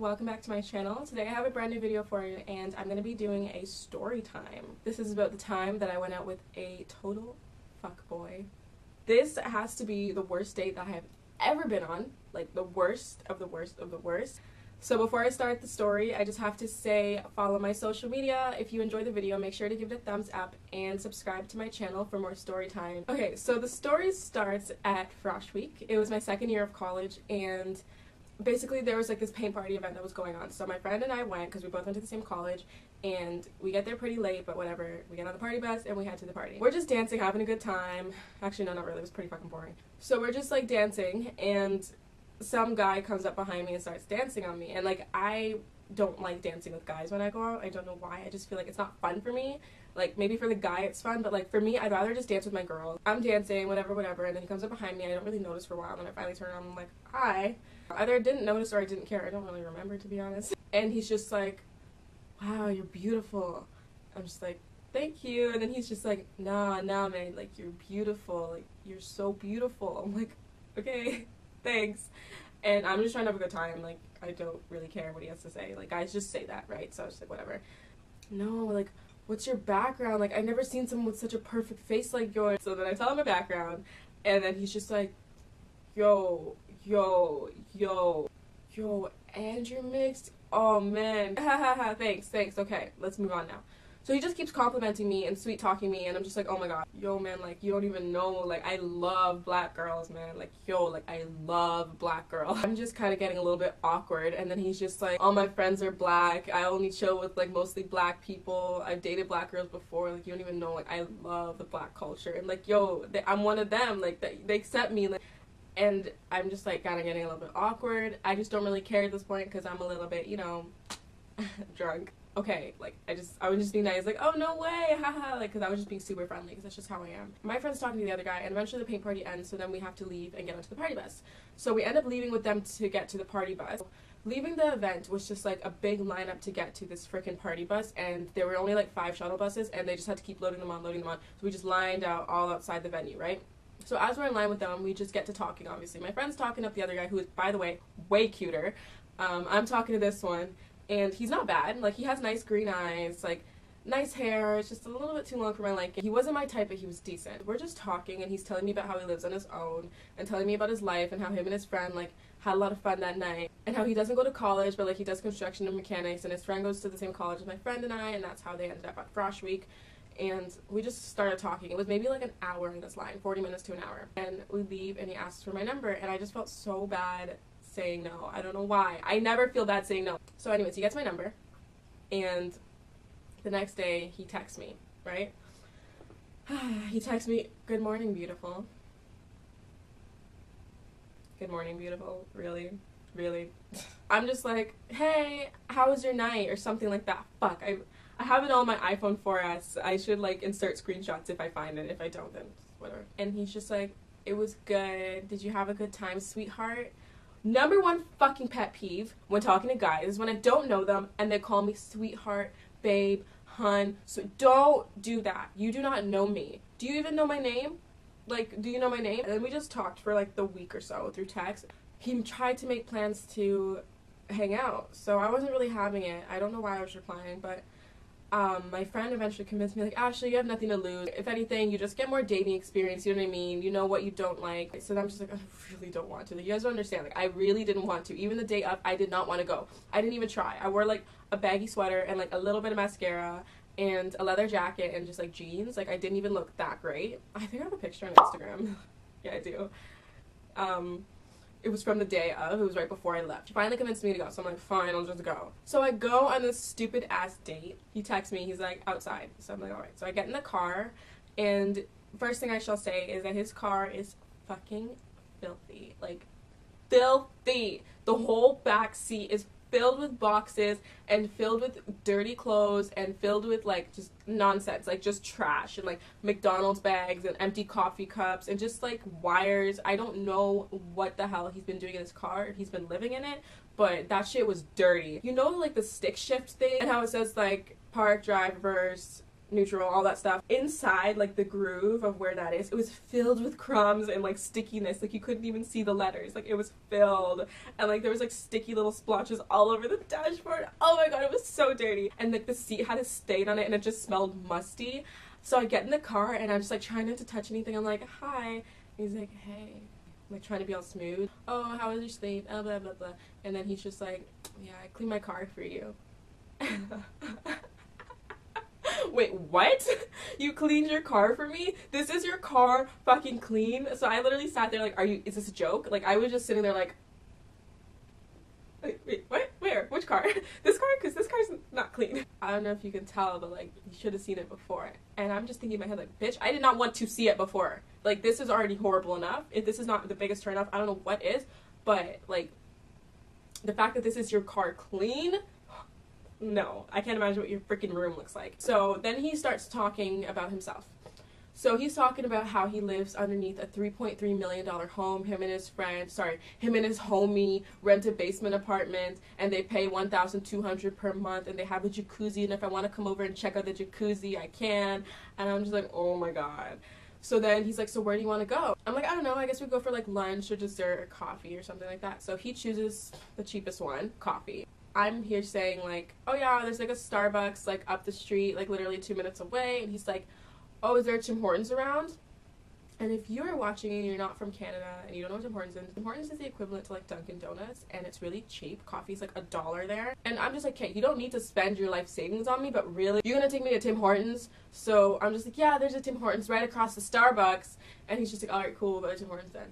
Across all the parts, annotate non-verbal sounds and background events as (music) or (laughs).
welcome back to my channel. Today I have a brand new video for you and I'm going to be doing a story time. This is about the time that I went out with a total fuck boy. This has to be the worst date that I have ever been on, like the worst of the worst of the worst. So before I start the story, I just have to say follow my social media. If you enjoy the video, make sure to give it a thumbs up and subscribe to my channel for more story time. Okay, so the story starts at Frosh Week. It was my second year of college and basically there was like this paint party event that was going on. So my friend and I went because we both went to the same college and we get there pretty late, but whatever. We get on the party bus and we head to the party. We're just dancing, having a good time. Actually, no, not really. It was pretty fucking boring. So we're just like dancing and some guy comes up behind me and starts dancing on me. And like I don't like dancing with guys when I go out. I don't know why. I just feel like it's not fun for me. Like maybe for the guy it's fun, but like for me, I'd rather just dance with my girls. I'm dancing, whatever, whatever, and then he comes up behind me. I don't really notice for a while, and then I finally turn around. I'm like, hi. Either I didn't notice or I didn't care. I don't really remember to be honest. And he's just like, wow, you're beautiful. I'm just like, thank you. And then he's just like, nah, nah, man, like you're beautiful. Like you're so beautiful. I'm like, okay, (laughs) thanks. And I'm just trying to have a good time. Like I don't really care what he has to say. Like guys just say that, right? So I was like, whatever. No, like what's your background? Like I've never seen someone with such a perfect face like yours. So then I tell him my background, and then he's just like, yo, yo, yo, yo, and you're mixed? Oh man. Hahaha, (laughs) thanks, thanks. Okay, let's move on now. So he just keeps complimenting me and sweet talking me, and I'm just like, oh my god, yo, man, like, you don't even know, like, I love black girls, man. Like, yo, like, I love black girls. (laughs) I'm just kind of getting a little bit awkward, and then he's just like, all my friends are black. I only chill with, like, mostly black people. I've dated black girls before. Like, you don't even know, like, I love the black culture. And, like, yo, they, I'm one of them. Like, they, they accept me. Like, and I'm just like kind of getting a little bit awkward. I just don't really care at this point because I'm a little bit, you know, (laughs) drunk. Okay, like I just I was just being nice, like oh no way, haha, like because I was just being super friendly because that's just how I am. My friend's talking to the other guy, and eventually the paint party ends, so then we have to leave and get onto the party bus. So we end up leaving with them to get to the party bus. Leaving the event was just like a big lineup to get to this freaking party bus, and there were only like five shuttle buses, and they just had to keep loading them on, loading them on. So we just lined out all outside the venue, right? So as we're in line with them, we just get to talking, obviously. My friend's talking up the other guy, who is, by the way, way cuter. Um, I'm talking to this one, and he's not bad. Like, he has nice green eyes, like, nice hair. It's just a little bit too long for my liking. He wasn't my type, but he was decent. We're just talking, and he's telling me about how he lives on his own, and telling me about his life, and how him and his friend, like, had a lot of fun that night. And how he doesn't go to college, but, like, he does construction and mechanics, and his friend goes to the same college as my friend and I, and that's how they ended up at Frosh Week and we just started talking. It was maybe like an hour in this line, 40 minutes to an hour. And we leave and he asks for my number and I just felt so bad saying no. I don't know why. I never feel bad saying no. So anyways, he gets my number and the next day he texts me, right? (sighs) he texts me, "Good morning, beautiful." Good morning, beautiful. Really? Really? (laughs) I'm just like, "Hey, how was your night?" or something like that. Fuck. I I have it on my iPhone 4S. I should like insert screenshots if I find it. If I don't, then whatever. And he's just like, it was good. Did you have a good time, sweetheart? Number one fucking pet peeve when talking to guys is when I don't know them and they call me sweetheart, babe, hun. So don't do that. You do not know me. Do you even know my name? Like, do you know my name? And then we just talked for like the week or so through text. He tried to make plans to hang out, so I wasn't really having it. I don't know why I was replying, but um, my friend eventually convinced me like Ashley you have nothing to lose. If anything you just get more dating experience you know what I mean? You know what you don't like. So I'm just like (laughs) I really don't want to. Like, you guys don't understand. Like I really didn't want to. Even the day up I did not want to go. I didn't even try. I wore like a baggy sweater and like a little bit of mascara and a leather jacket and just like jeans. Like I didn't even look that great. I think I have a picture on Instagram. (laughs) Yeah I do. Um it was from the day of. It was right before I left. He finally convinced me to go, so I'm like, fine, I'll just go. So I go on this stupid ass date. He texts me. He's like outside. So I'm like, all right. So I get in the car, and first thing I shall say is that his car is fucking filthy. Like filthy. The whole back seat is filled with boxes and filled with dirty clothes and filled with like just nonsense, like just trash and like McDonald's bags and empty coffee cups and just like wires. I don't know what the hell he's been doing in his car he's been living in it, but that shit was dirty. You know, like the stick shift thing and how it says like park drive reverse neutral, all that stuff. Inside, like the groove of where that is, it was filled with crumbs and like stickiness. Like you couldn't even see the letters. Like it was filled. And like there was like sticky little splotches all over the dashboard. Oh my god, it was so dirty. And like the seat had a stain on it and it just smelled musty. So I get in the car and I'm just like trying not to touch anything. I'm like, hi. He's like, hey. I'm like trying to be all smooth. Oh, how was your sleep? Oh, blah blah blah. And then he's just like, yeah, I cleaned my car for you. (laughs) (laughs) Wait, what? (laughs) You cleaned your car for me? This is your car fucking clean? So I literally sat there like, are you, is this a joke? Like, I was just sitting there like, wait, wait what? Where? Which car? (laughs) this car? Because this car's not clean. I don't know if you can tell, but like, you should have seen it before. And I'm just thinking in my head, like, bitch, I did not want to see it before. Like, this is already horrible enough. If this is not the biggest turn off, I don't know what is. But, like, the fact that this is your car clean no, I can't imagine what your freaking room looks like. So then he starts talking about himself. So he's talking about how he lives underneath a $3.3 million home. Him and his friend, sorry, him and his homie rent a basement apartment and they pay 1200 per month and they have a jacuzzi. And if I want to come over and check out the jacuzzi, I can. And I'm just like, oh my God. So then he's like, so where do you want to go? I'm like, I don't know. I guess we go for like lunch or dessert or coffee or something like that. So he chooses the cheapest one, coffee. I'm here saying like, oh yeah, there's like a Starbucks like up the street, like literally two minutes away, and he's like, oh, is there a Tim Hortons around? And if you are watching and you're not from Canada and you don't know what Tim Hortons is, Tim Hortons is the equivalent to like Dunkin' Donuts, and it's really cheap. Coffee's like a dollar there, and I'm just like, okay, you don't need to spend your life savings on me, but really, you're gonna take me to Tim Hortons. So I'm just like, yeah, there's a Tim Hortons right across the Starbucks, and he's just like, all right, cool, but Tim Hortons then.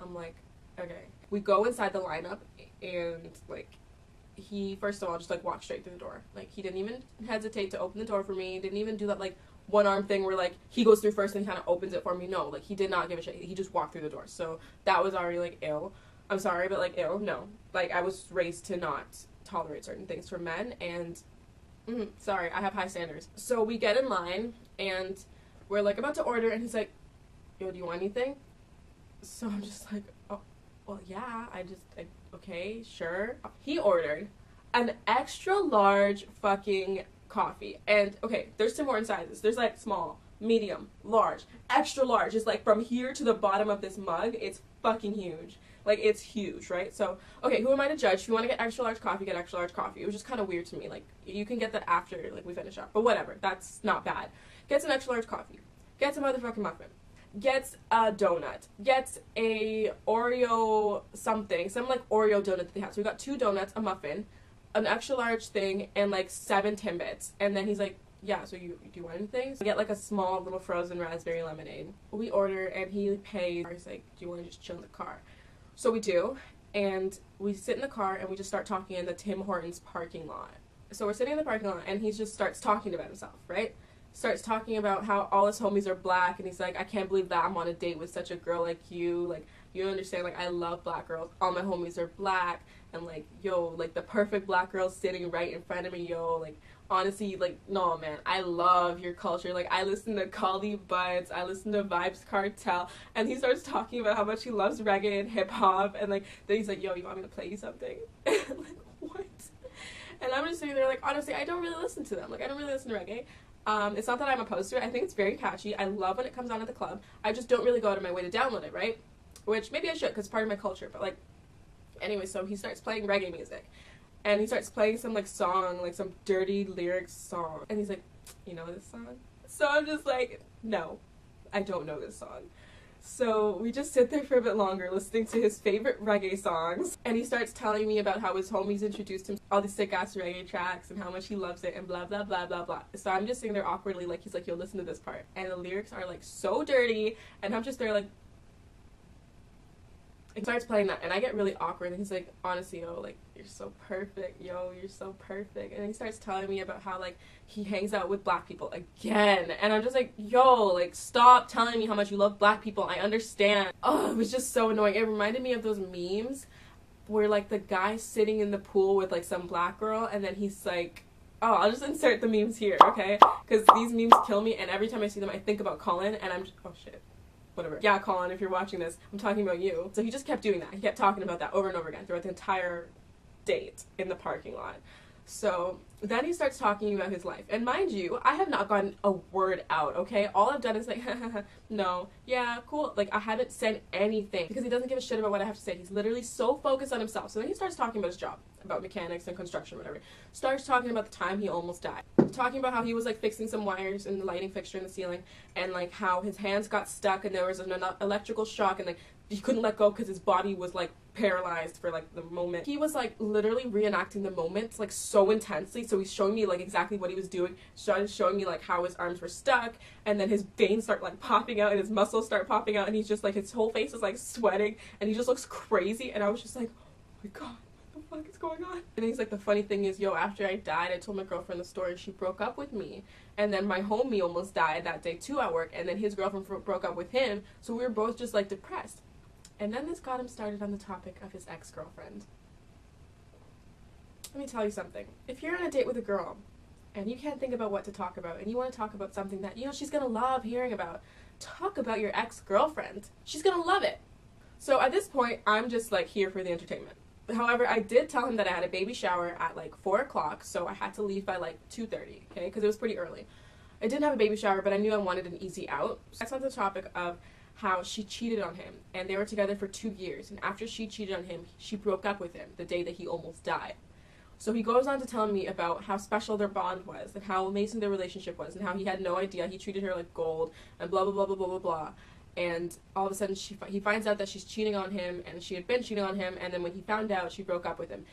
I'm like, okay. We go inside the lineup, and like he first of all just like walked straight through the door. Like he didn't even hesitate to open the door for me. Didn't even do that like one arm thing where like he goes through first and kind of opens it for me. No, like he did not give a shit. He just walked through the door. So that was already like ill. I'm sorry, but like ill. No, like I was raised to not tolerate certain things from men, and mm, sorry, I have high standards. So we get in line and we're like about to order, and he's like, "Yo, do you want anything?" So I'm just like, "Oh, well, yeah." I just I okay, sure. He ordered an extra large fucking coffee. And okay, there's Tim Hortons sizes. There's like small, medium, large, extra large. It's like from here to the bottom of this mug, it's fucking huge. Like it's huge, right? So, okay, who am I to judge? If you want to get extra large coffee, get extra large coffee. It was just kind of weird to me. Like you can get that after like we finish up, but whatever. That's not bad. Gets an extra large coffee. Gets a motherfucking muffin gets a donut, gets a Oreo something, some like Oreo donut that they have. So we got two donuts, a muffin, an extra large thing, and like seven Timbits. And then he's like, yeah, so you do you want anything? So we get like a small little frozen raspberry lemonade. We order and he pays. He's like, do you want to just chill in the car? So we do, and we sit in the car and we just start talking in the Tim Hortons parking lot. So we're sitting in the parking lot and he just starts talking about himself, right? Starts talking about how all his homies are black and he's like i can't believe that i'm on a date with such a girl like you. Like you understand like i love black girls. All my homies are black and like yo like the perfect black girl sitting right in front of me yo like honestly like no man. I love your culture. Like i listen to Collie Buddz, i listen to Vybz Kartel. And he starts talking about how much he loves reggae and hip-hop and like then he's like yo you want me to play you something? (laughs) Like what? And i'm just sitting there like honestly i don't really listen to them. Like i don't really listen to reggae um, it's not that I'm opposed to it. I think it's very catchy. I love when it comes on at the club. I just don't really go out of my way to download it, right? Which maybe I should because it's part of my culture. But like, anyway, so he starts playing reggae music, and he starts playing some like song, like some dirty lyrics song, and he's like, "You know this song?" So I'm just like, "No, I don't know this song." So we just sit there for a bit longer listening to his favorite reggae songs. And he starts telling me about how his homies introduced him to all these sick ass reggae tracks and how much he loves it and blah blah blah blah blah. So I'm just sitting there awkwardly like he's like, yo, listen to this part. And the lyrics are like so dirty and I'm just there like he starts playing that and I get really awkward and he's like, honestly, yo, like you're so perfect, yo, you're so perfect. And he starts telling me about how like he hangs out with black people again. And I'm just like, yo, like stop telling me how much you love black people. I understand. Oh, it was just so annoying. It reminded me of those memes where like the guy sitting in the pool with like some black girl and then he's like Oh, I'll just insert the memes here, okay? Because these memes kill me, and every time I see them, I think about Collin, and I'm just, oh shit whatever. Yeah, Collin, if you're watching this, I'm talking about you. So he just kept doing that. He kept talking about that over and over again throughout the entire date in the parking lot. So then he starts talking about his life. And mind you, I have not gotten a word out, okay? All I've done is like, (laughs) no, yeah, cool. Like, I haven't said anything because he doesn't give a shit about what I have to say. He's literally so focused on himself. So then he starts talking about his job, about mechanics and construction, whatever. Starts talking about the time he almost died. Talking about how he was like fixing some wires in the lighting fixture in the ceiling and like how his hands got stuck and there was an electrical shock and like he couldn't let go because his body was like paralyzed for like the moment. He was like literally reenacting the moments like so intensely. So he's showing me like exactly what he was doing. Started showing me like how his arms were stuck, and then his veins start like popping out and his muscles start popping out, and he's just like his whole face is like sweating, and he just looks crazy. And I was just like, oh my god. What the fuck is going on? And he's like, the funny thing is, yo, after I died, I told my girlfriend the story. She broke up with me, and then my homie almost died that day too at work, and then his girlfriend broke up with him. So we were both just like depressed. And then this got him started on the topic of his ex girlfriend. Let me tell you something. If you're on a date with a girl and you can't think about what to talk about and you want to talk about something that you know she's gonna love hearing about, talk about your ex girlfriend. She's gonna love it. So at this point, I'm just like here for the entertainment. However, I did tell him that I had a baby shower at like four o'clock, so I had to leave by like two thirty. Okay, because it was pretty early. I didn't have a baby shower, but I knew I wanted an easy out. So that's on the topic of how she cheated on him and they were together for two years and after she cheated on him she broke up with him the day that he almost died. So he goes on to tell me about how special their bond was and how amazing their relationship was and how he had no idea. He treated her like gold and blah blah blah blah blah blah blah. And all of a sudden she he finds out that she's cheating on him and she had been cheating on him and then when he found out she broke up with him.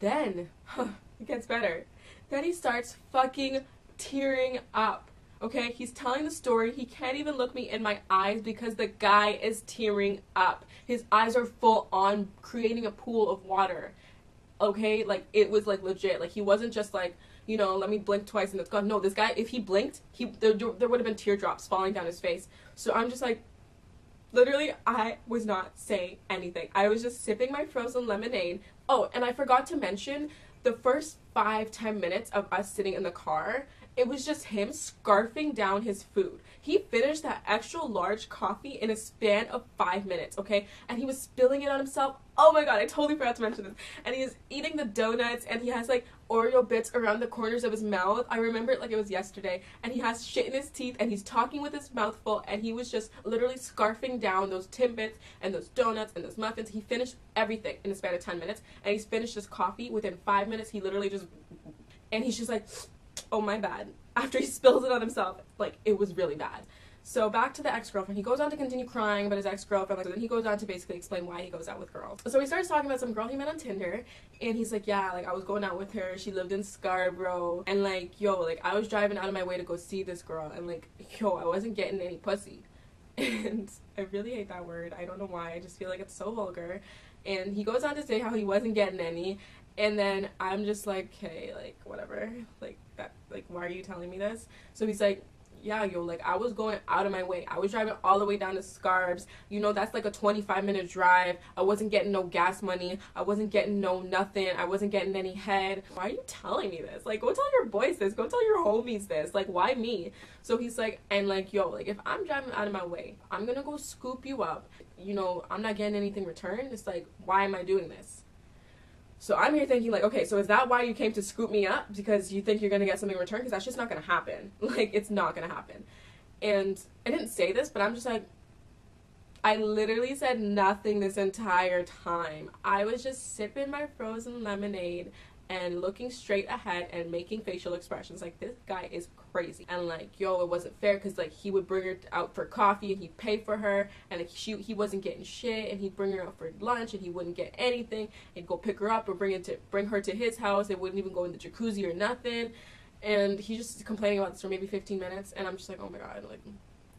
Then huh, (laughs) it gets better. Then he starts fucking tearing up Okay, he's telling the story. He can't even look me in my eyes because the guy is tearing up. His eyes are full on creating a pool of water. Okay, like it was like legit. Like he wasn't just like, you know, let me blink twice and it's gone. No, this guy, if he blinked, he there, there would have been teardrops falling down his face. So I'm just like, literally, I was not saying anything. I was just sipping my frozen lemonade. Oh, and I forgot to mention the first five ten minutes of us sitting in the car it was just him scarfing down his food. He finished that extra large coffee in a span of five minutes, okay? And he was spilling it on himself. Oh my god, I totally forgot to mention this. And he is eating the donuts and he has like Oreo bits around the corners of his mouth. I remember it like it was yesterday. And he has shit in his teeth and he's talking with his mouth full and he was just literally scarfing down those Timbits and those donuts and those muffins. He finished everything in a span of 10 minutes and he's finished his coffee within five minutes. He literally just, and he's just like, oh my bad. (laughs) After he spills it on himself like it was really bad. So back to the ex-girlfriend. He goes on to continue crying about his ex-girlfriend like then he goes on to basically explain why he goes out with girls. So he starts talking about some girl he met on tinder and he's like yeah like i was going out with her. She lived in scarborough. And like yo like i was driving out of my way to go see this girl. And like yo i wasn't getting any pussy. (laughs) And i really hate that word. I don't know why. I just feel like it's so vulgar. And he goes on to say how he wasn't getting any and then I'm just like, okay, like whatever, like that, like why are you telling me this? So he's like, yeah, yo, like I was going out of my way. I was driving all the way down to Scarbs. You know, that's like a 25 minute drive. I wasn't getting no gas money. I wasn't getting no nothing. I wasn't getting any head. Why are you telling me this? Like, go tell your boys this. Go tell your homies this. Like, why me? So he's like, and like, yo, like if I'm driving out of my way, I'm gonna go scoop you up. You know, I'm not getting anything returned. It's like, why am I doing this? So I'm here thinking like, okay, so is that why you came to scoop me up because you think you're gonna get something in return? Because that's just not gonna happen. (laughs) Like it's not gonna happen. And I didn't say this, but I'm just like, I literally said nothing this entire time. I was just sipping my frozen lemonade and looking straight ahead and making facial expressions. Like this guy is crazy. And like, yo, it wasn't fair because like he would bring her out for coffee and he'd pay for her, and like she he wasn't getting shit, and he'd bring her out for lunch and he wouldn't get anything. He'd go pick her up or bring it to bring her to his house. It wouldn't even go in the jacuzzi or nothing. And he's just complaining about this for maybe 15 minutes, and I'm just like, oh my god, like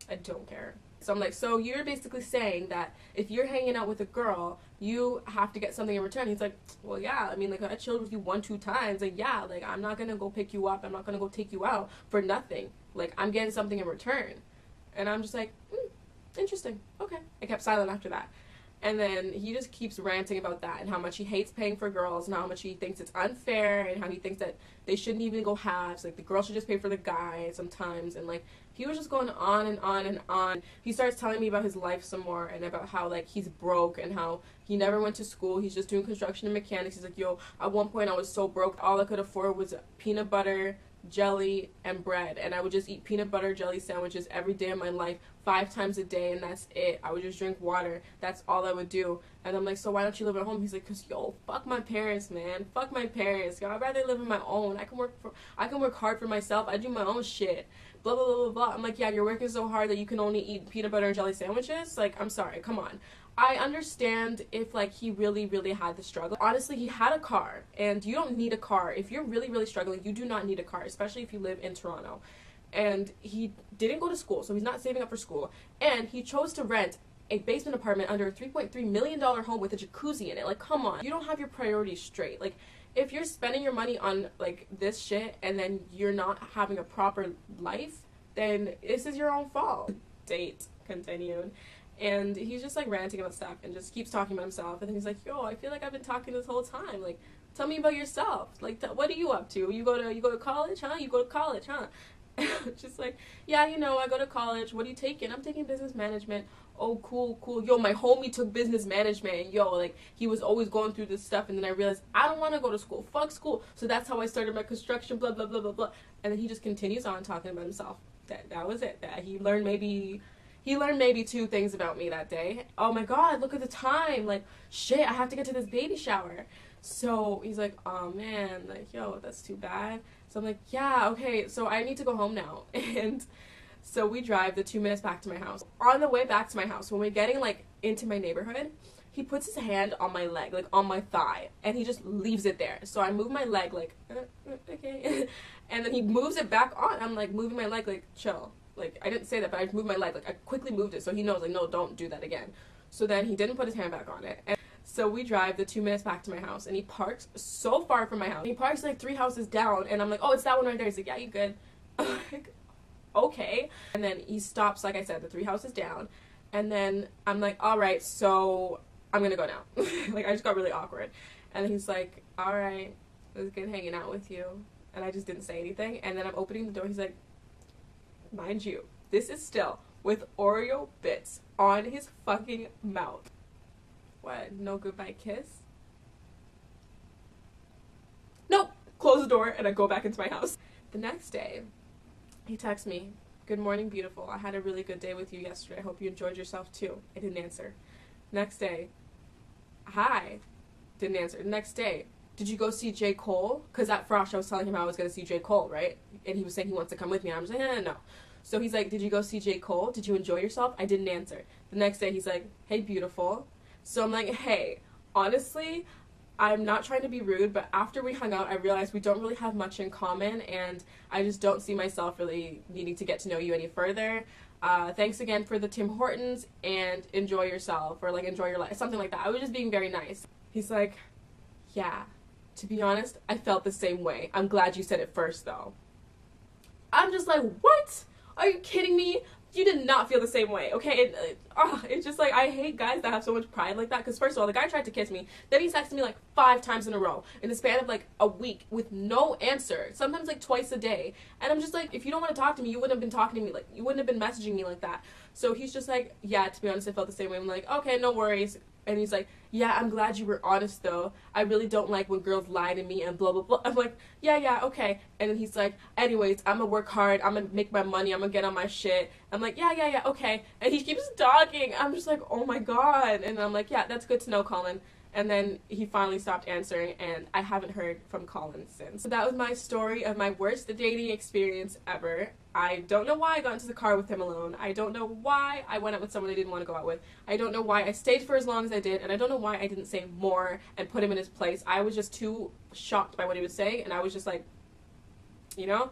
I don't care. So I'm like, so you're basically saying that if you're hanging out with a girl, you have to get something in return. He's like, well, yeah. I mean, like I chilled with you one, two times. Like, yeah. Like I'm not gonna go pick you up. I'm not gonna go take you out for nothing. Like I'm getting something in return. And I'm just like, mm, interesting. Okay. I kept silent after that. And then he just keeps ranting about that and how much he hates paying for girls and how much he thinks it's unfair and how he thinks that they shouldn't even go halves. Like the girl should just pay for the guy sometimes. And like he was just going on and on and on. He starts telling me about his life some more and about how like he's broke and how he never went to school. He's just doing construction and mechanics. He's like, yo, at one point I was so broke, all I could afford was peanut butter jelly, and bread. And I would just eat peanut butter jelly sandwiches every day of my life, five times a day, and that's it. I would just drink water. That's all I would do. And I'm like, so why don't you live at home? He's like, cause yo, fuck my parents, man. Fuck my parents. Yo, I'd rather live on my own. I can work for, I can work hard for myself. I do my own shit. Blah blah blah blah blah. I'm like, yeah, you're working so hard that you can only eat peanut butter and jelly sandwiches. Like, I'm sorry. Come on. I understand if like he really really had the struggle. Honestly, he had a car and you don't need a car. If you're really really struggling, you do not need a car, especially if you live in Toronto. And he didn't go to school, so he's not saving up for school. And he chose to rent a basement apartment under a 3.3 million dollar home with a jacuzzi in it. Like, come on. You don't have your priorities straight. Like if you're spending your money on like this shit and then you're not having a proper life, then this is your own fault. Date continued. And he's just like ranting about stuff and just keeps talking about himself. And then he's like yo i feel like i've been talking this whole time. Like tell me about yourself. Like t- what are you up to? You go to you go to college huh? You go to college huh (laughs) just like yeah you know i go to college. What are you taking i'm taking business management. Oh cool cool. Yo my homie took business management. Yo like he was always going through this stuff. And then i realized i don't want to go to school. Fuck school. So that's how i started my construction blah blah blah blah blah. And then he just continues on talking about himself. That that was it. That he learned maybe he learned maybe two things about me that day. Oh my god, look at the time. Like, shit, I have to get to this baby shower. So he's like, oh man, like, yo, that's too bad. So I'm like, yeah, okay, so I need to go home now. (laughs) And so we drive the two minutes back to my house. On the way back to my house, when we're getting like into my neighborhood, he puts his hand on my leg, like on my thigh, and he just leaves it there. So I move my leg, like, uh, uh okay. (laughs) and then he moves it back on. I'm like moving my leg, like, chill like I didn't say that, but I moved my leg. Like I quickly moved it so he knows like no, don't do that again. So then he didn't put his hand back on it. And so we drive the two minutes back to my house and he parks so far from my house. He parks like three houses down and I'm like, oh, it's that one right there. He's like, yeah, you good. (laughs) like, okay. And then he stops, like I said, the three houses down. And then I'm like, all right, so I'm gonna go now. (laughs) like I just got really awkward. And he's like, all right, it was good hanging out with you. And I just didn't say anything. And then I'm opening the door. He's like, mind you, this is still with Oreo bits on his fucking mouth. What? No goodbye kiss? Nope. Close the door and I go back into my house. The next day, he texts me, Good morning, beautiful. I had a really good day with you yesterday. I hope you enjoyed yourself too. I didn't answer. Next day, Hi. Didn't answer. Next day, did you go see J. Cole? Because at Frosh, I was telling him I was going to see J. Cole, right? And he was saying he wants to come with me. I was like, no, no, no. So he's like, Did you go see J. Cole? Did you enjoy yourself? I didn't answer. The next day, he's like, Hey, beautiful. So I'm like, Hey, honestly, I'm not trying to be rude, but after we hung out, I realized we don't really have much in common, and I just don't see myself really needing to get to know you any further. Uh, thanks again for the Tim Hortons, and enjoy yourself, or like enjoy your life, something like that. I was just being very nice. He's like, Yeah, to be honest, I felt the same way. I'm glad you said it first, though. I'm just like, What? Are you kidding me? You did not feel the same way, okay? It, uh, it's just like I hate guys that have so much pride like that. Because first of all, the guy tried to kiss me, then he texted me like five times in a row in the span of like a week with no answer. Sometimes like twice a day, and I'm just like, if you don't want to talk to me, you wouldn't have been talking to me like you wouldn't have been messaging me like that. So he's just like, yeah. To be honest, I felt the same way. I'm like, okay, no worries. And he's like, yeah, I'm glad you were honest though. I really don't like when girls lie to me and blah blah blah. I'm like, yeah, yeah, okay. And then he's like, anyways, I'm gonna work hard. I'm gonna make my money. I'm gonna get on my shit. I'm like, yeah, yeah, yeah, okay. And he keeps talking. I'm just like, oh my god. And I'm like, yeah, that's good to know, Collin. And then he finally stopped answering, and I haven't heard from Collin since. So that was my story of my worst dating experience ever. I don't know why I got into the car with him alone. I don't know why I went out with someone I didn't want to go out with. I don't know why I stayed for as long as I did, and I don't know why I didn't say more and put him in his place. I was just too shocked by what he was saying, and I was just like, you know?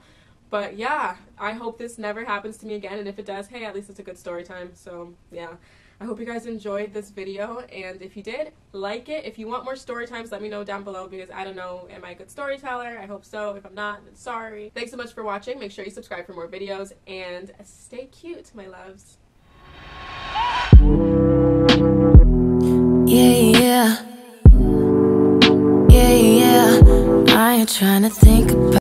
But yeah, I hope this never happens to me again, and if it does, hey, at least it's a good story time. So yeah. I hope you guys enjoyed this video, and if you did, like it. If you want more story times, let me know down below because I don't know, am I a good storyteller? I hope so. If I'm not, then sorry. Thanks so much for watching. Make sure you subscribe for more videos, and stay cute, my loves. Yeah, yeah. Yeah, yeah. I ain't trying to think about